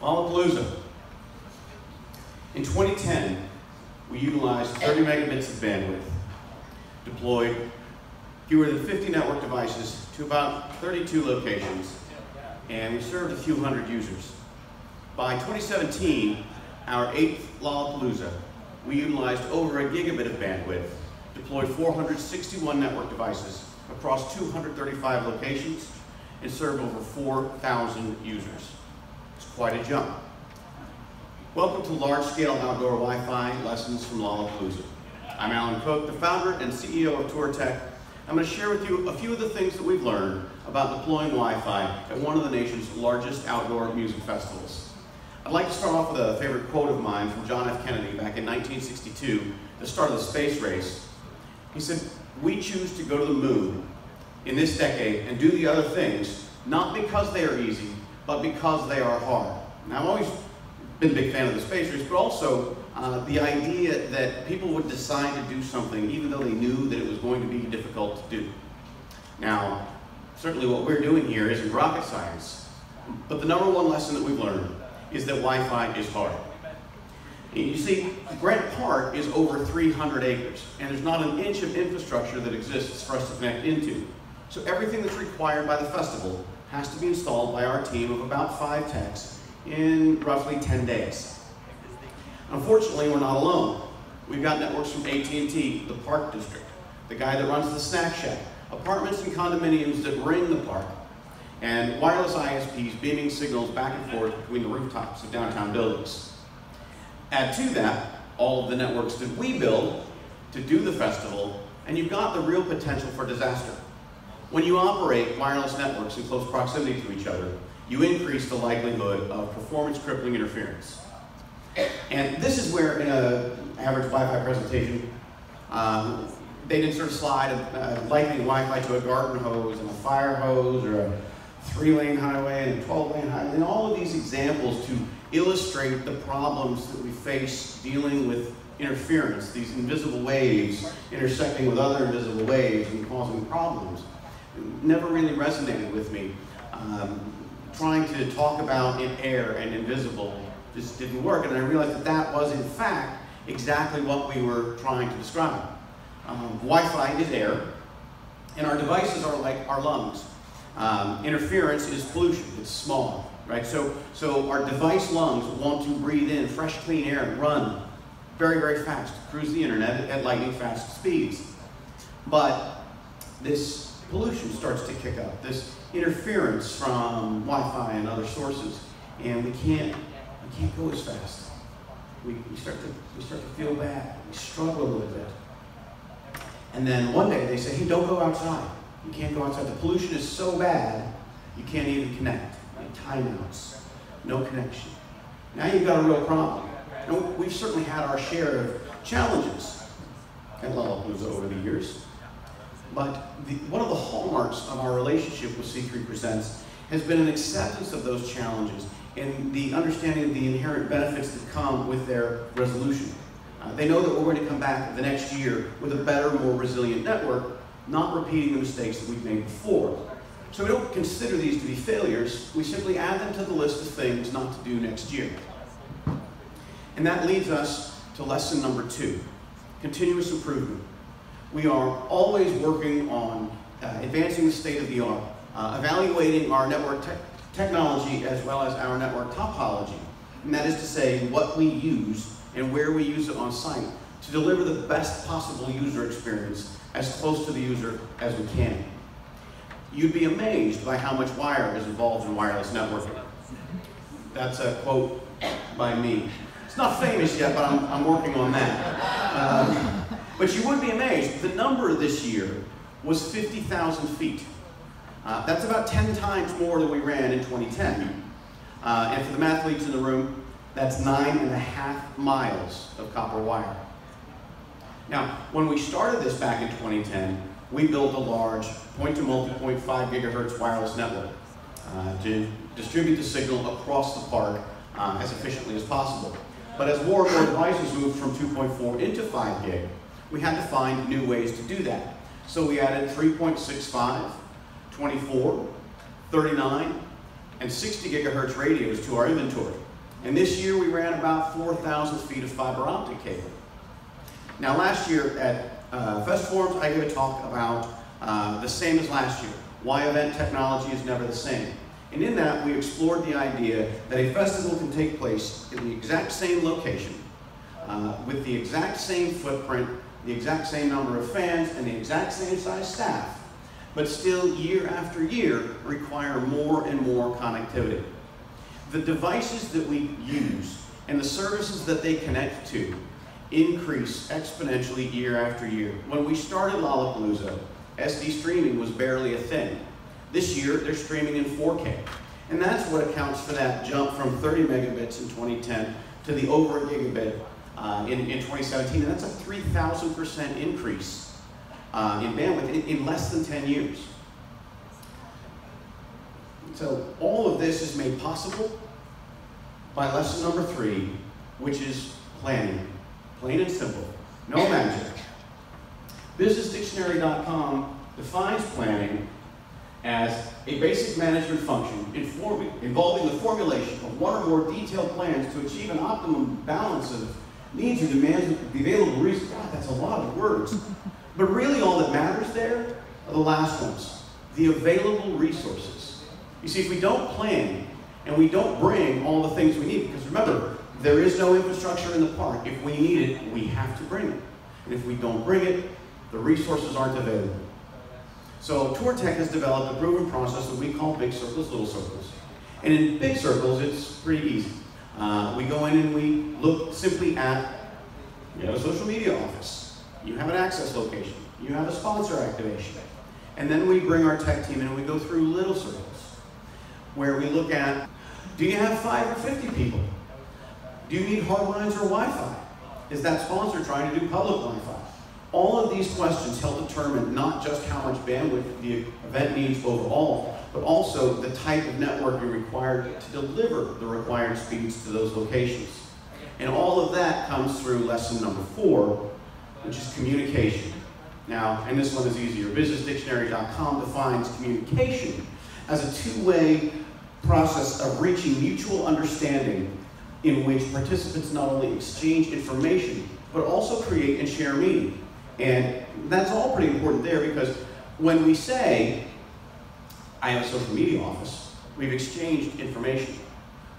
Lollapalooza. In 2010, we utilized 30 megabits of bandwidth, deployed fewer than 50 network devices to about 32 locations, and we served a few hundred users. By 2017, our eighth Lollapalooza, we utilized over a gigabit of bandwidth, deployed 461 network devices across 235 locations, and served over 4,000 users. It's quite a jump. Welcome to large-scale outdoor Wi-Fi lessons from Lollapalooza. I'm Allen Cook, the founder and CEO of TourTech. I'm going to share with you a few of the things that we've learned about deploying Wi-Fi at one of the nation's largest outdoor music festivals. I'd like to start off with a favorite quote of mine from John F. Kennedy back in 1962, the start of the space race. He said, we choose to go to the moon in this decade and do the other things, not because they are easy, but because they are hard. Now, I've always been a big fan of the space race, but also uh, the idea that people would decide to do something even though they knew that it was going to be difficult to do. Now, certainly what we're doing here isn't rocket science, but the number one lesson that we've learned is that Wi-Fi is hard. You see, Grant Park is over 300 acres, and there's not an inch of infrastructure that exists for us to connect into. So everything that's required by the festival has to be installed by our team of about five techs in roughly 10 days. Unfortunately, we're not alone. We've got networks from AT&T, the Park District, the guy that runs the Snack Shack, apartments and condominiums that ring the park, and wireless ISPs beaming signals back and forth between the rooftops of downtown buildings. Add to that all of the networks that we build to do the festival, and you've got the real potential for disaster. When you operate wireless networks in close proximity to each other, you increase the likelihood of performance crippling interference. And this is where in an average Wi-Fi presentation, um, they'd sort of slide a, uh, likening Wi-Fi to a garden hose and a fire hose or a three-lane highway and a 12-lane highway, and all of these examples to illustrate the problems that we face dealing with interference, these invisible waves intersecting with other invisible waves and causing problems. Never really resonated with me. Um, trying to talk about in air and invisible just didn't work, and I realized that that was, in fact, exactly what we were trying to describe. Um, Wi-Fi is air, and our devices are like our lungs. Um, interference is pollution, it's small, right? So, so our device lungs want to breathe in fresh, clean air and run very, very fast, cruise the internet at lightning fast speeds. But this pollution starts to kick up, this interference from Wi-Fi and other sources, and we can't, we can't go as fast. We, we, start to, we start to feel bad, we struggle a little bit. And then one day they say, hey, don't go outside. You can't go outside. The pollution is so bad, you can't even connect. Like timeouts, no connection. Now you've got a real problem. And we've certainly had our share of challenges at Lollapalooza over the years. But the, one of the hallmarks of our relationship with C3 Presents has been an acceptance of those challenges and the understanding of the inherent benefits that come with their resolution. Uh, they know that we're going to come back the next year with a better, more resilient network, not repeating the mistakes that we've made before. So we don't consider these to be failures, we simply add them to the list of things not to do next year. And that leads us to lesson number two, continuous improvement. We are always working on uh, advancing the state of the art, uh, evaluating our network te technology as well as our network topology. And that is to say, what we use and where we use it on site to deliver the best possible user experience as close to the user as we can. You'd be amazed by how much wire is involved in wireless networking. That's a quote by me. It's not famous yet, but I'm, I'm working on that. Um, but you would be amazed. The number this year was 50,000 feet. Uh, that's about 10 times more than we ran in 2010. Uh, and for the mathletes in the room, that's nine and a half miles of copper wire. Now, when we started this back in 2010, we built a large point-to-multipoint 5 gigahertz wireless network uh, to distribute the signal across the park uh, as efficiently as possible. But as more and more devices moved from 2.4 into 5 gig, we had to find new ways to do that. So we added 3.65, 24, 39, and 60 gigahertz radios to our inventory. And this year we ran about 4,000 feet of fiber optic cable. Now last year at uh, FestForums, I gave a talk about uh, the same as last year, why event technology is never the same. And in that, we explored the idea that a festival can take place in the exact same location, uh, with the exact same footprint, the exact same number of fans, and the exact same size staff, but still year after year require more and more connectivity. The devices that we use and the services that they connect to increase exponentially year after year. When we started Lollapalooza, SD streaming was barely a thing. This year, they're streaming in 4K. And that's what accounts for that jump from 30 megabits in 2010 to the over a gigabit uh, in, in 2017. And that's a 3,000% increase uh, in bandwidth in, in less than 10 years. So all of this is made possible by lesson number three, which is planning. Plain and simple. No magic. BusinessDictionary.com defines planning as a basic management function involving the formulation of one or more detailed plans to achieve an optimum balance of needs and demands the available resources. God, that's a lot of words. But really all that matters there are the last ones, the available resources. You see, if we don't plan and we don't bring all the things we need, because remember, there is no infrastructure in the park. If we need it, we have to bring it. And if we don't bring it, the resources aren't available. So TourTech has developed a proven process that we call big circles, little circles. And in big circles, it's pretty easy. Uh, we go in and we look simply at you have a social media office, you have an access location, you have a sponsor activation. And then we bring our tech team in and we go through little circles where we look at do you have five or 50 people? Do you need hard lines or Wi-Fi? Is that sponsor trying to do public Wi-Fi? All of these questions help determine not just how much bandwidth the event needs overall, but also the type of networking required to deliver the required speeds to those locations. And all of that comes through lesson number four, which is communication. Now, and this one is easier. BusinessDictionary.com defines communication as a two-way process of reaching mutual understanding in which participants not only exchange information, but also create and share meaning. And that's all pretty important there because when we say, I have a social media office, we've exchanged information.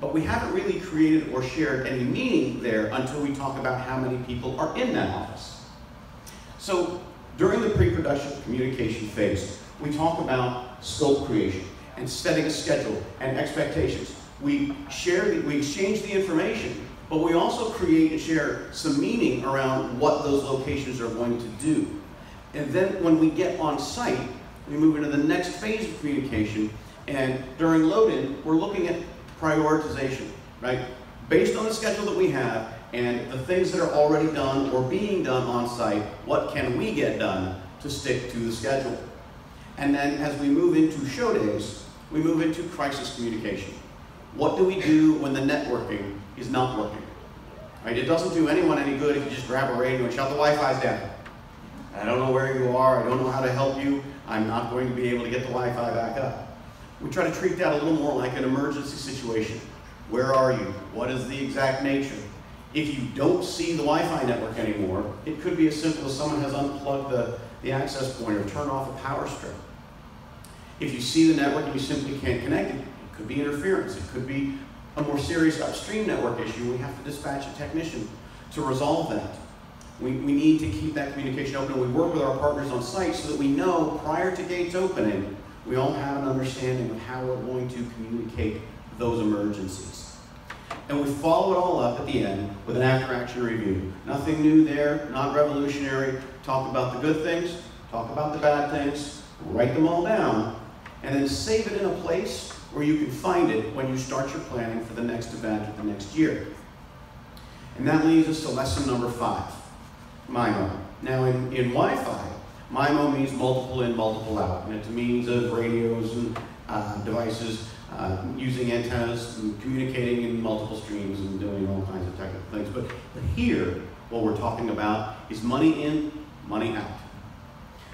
But we haven't really created or shared any meaning there until we talk about how many people are in that office. So during the pre-production communication phase, we talk about scope creation and setting a schedule and expectations. We share, the, we exchange the information but we also create and share some meaning around what those locations are going to do. And then when we get on site, we move into the next phase of communication, and during load-in, we're looking at prioritization, right? Based on the schedule that we have and the things that are already done or being done on site, what can we get done to stick to the schedule? And then as we move into show days, we move into crisis communication. What do we do when the networking is not working? Right? It doesn't do anyone any good if you just grab a radio and shut the Wi-Fi's down. I don't know where you are, I don't know how to help you, I'm not going to be able to get the Wi-Fi back up. We try to treat that a little more like an emergency situation. Where are you? What is the exact nature? If you don't see the Wi-Fi network anymore, it could be as simple as someone has unplugged the, the access point or turned off a power strip. If you see the network and you simply can't connect it, it could be interference. It could be a more serious upstream network issue. We have to dispatch a technician to resolve that. We, we need to keep that communication open. And we work with our partners on site so that we know prior to gates opening, we all have an understanding of how we're going to communicate those emergencies. And we follow it all up at the end with an after-action review. Nothing new there, not revolutionary. Talk about the good things, talk about the bad things, write them all down, and then save it in a place where you can find it when you start your planning for the next event or the next year. And that leads us to lesson number five, MIMO. Now in, in Wi-Fi, MIMO means multiple in, multiple out. And it means of radios and uh, devices uh, using antennas and communicating in multiple streams and doing all kinds of technical things. But, but here, what we're talking about is money in, money out.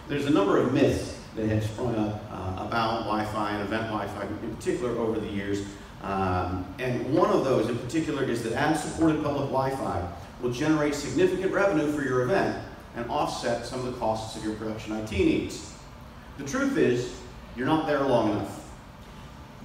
There's a number of myths that have sprung up uh, about Wi-Fi and event Wi-Fi in particular over the years. Um, and one of those in particular is that ad-supported public Wi-Fi will generate significant revenue for your event and offset some of the costs of your production IT needs. The truth is, you're not there long enough.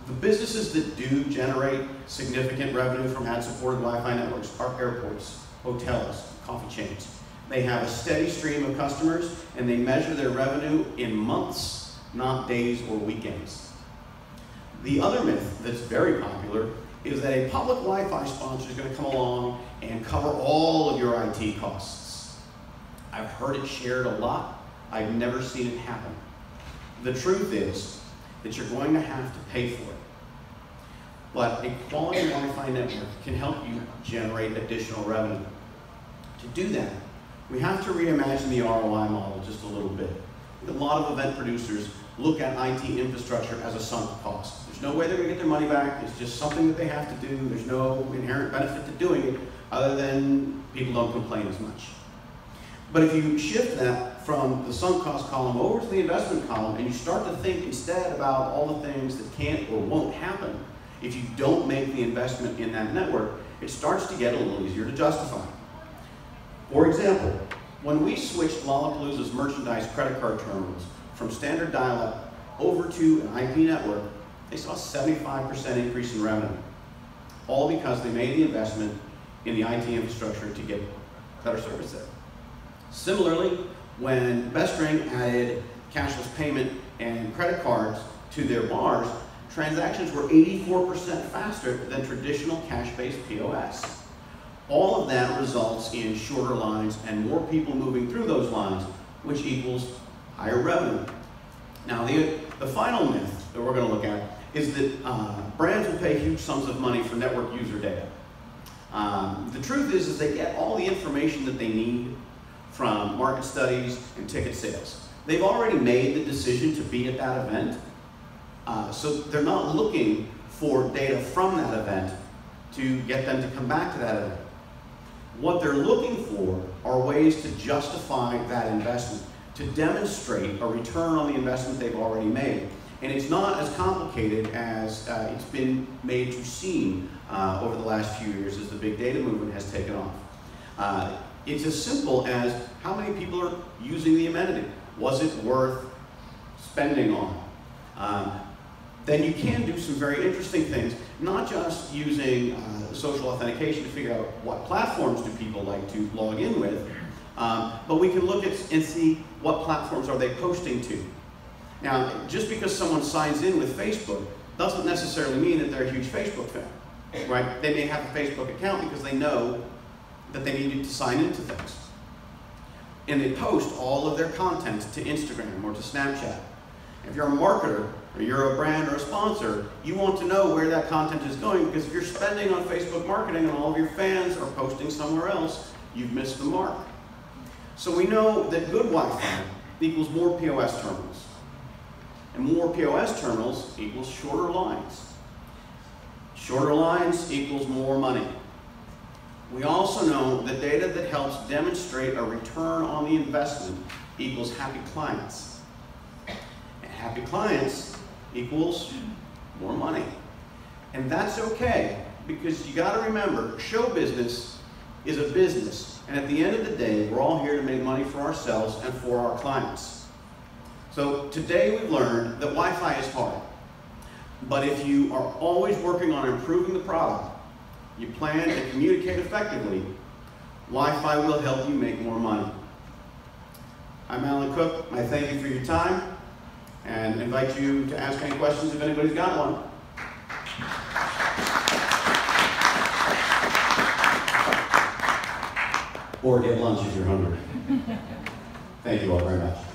The businesses that do generate significant revenue from ad-supported Wi-Fi networks are airports, hotels, coffee chains. They have a steady stream of customers and they measure their revenue in months, not days or weekends. The other myth that's very popular is that a public Wi-Fi sponsor is going to come along and cover all of your IT costs. I've heard it shared a lot. I've never seen it happen. The truth is that you're going to have to pay for it. But a quality Wi-Fi network can help you generate additional revenue. To do that, we have to reimagine the ROI model just a little bit. A lot of event producers look at IT infrastructure as a sunk cost. There's no way they're going to get their money back. It's just something that they have to do. There's no inherent benefit to doing it other than people don't complain as much. But if you shift that from the sunk cost column over to the investment column and you start to think instead about all the things that can't or won't happen if you don't make the investment in that network, it starts to get a little easier to justify. For example, when we switched Lollapalooza's merchandise credit card terminals from standard dial-up over to an IP network, they saw a 75% increase in revenue. All because they made the investment in the IT infrastructure to get better service there. Similarly, when Best BestRing added cashless payment and credit cards to their bars, transactions were 84% faster than traditional cash-based POS. All of that results in shorter lines and more people moving through those lines, which equals higher revenue. Now, the, the final myth that we're going to look at is that uh, brands will pay huge sums of money for network user data. Um, the truth is, is they get all the information that they need from market studies and ticket sales. They've already made the decision to be at that event, uh, so they're not looking for data from that event to get them to come back to that event. What they're looking for are ways to justify that investment, to demonstrate a return on the investment they've already made. And it's not as complicated as uh, it's been made to seem uh, over the last few years as the big data movement has taken off. Uh, it's as simple as how many people are using the amenity. Was it worth spending on? Um, then you can do some very interesting things, not just using uh, social authentication to figure out what platforms do people like to log in with, um, but we can look at and see what platforms are they posting to. Now, just because someone signs in with Facebook doesn't necessarily mean that they're a huge Facebook fan, right? They may have a Facebook account because they know that they needed to sign into things. And they post all of their content to Instagram or to Snapchat. If you're a marketer, or you're a brand or a sponsor, you want to know where that content is going because if you're spending on Facebook marketing and all of your fans are posting somewhere else, you've missed the mark. So we know that good Wi-Fi equals more POS terminals. And more POS terminals equals shorter lines. Shorter lines equals more money. We also know that data that helps demonstrate a return on the investment equals happy clients. And happy clients equals more money. And that's okay, because you gotta remember, show business is a business. And at the end of the day, we're all here to make money for ourselves and for our clients. So today we've learned that Wi-Fi is hard. But if you are always working on improving the product, you plan and communicate effectively, Wi-Fi will help you make more money. I'm Allen Cook. I thank you for your time and invite you to ask any questions if anybody's got one. Or get lunch if you're hungry. Thank you all very much.